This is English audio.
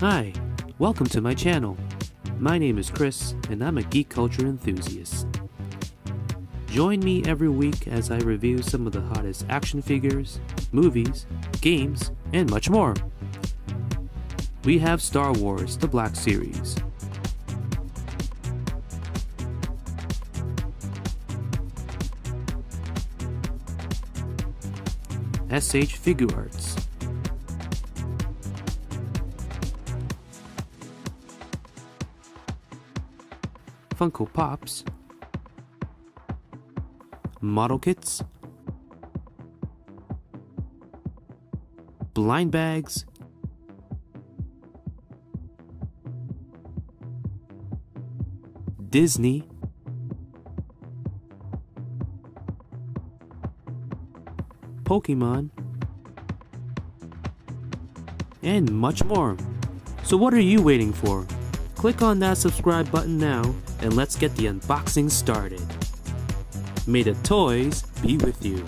Hi, welcome to my channel. My name is Chris, and I'm a geek culture enthusiast. Join me every week as I review some of the hottest action figures, movies, games, and much more. We have Star Wars The Black Series, SH Figuarts, Funko Pops, model kits, blind bags, Disney, Pokemon, and much more. So what are you waiting for? Click on that subscribe button now and let's get the unboxing started. May the toys be with you.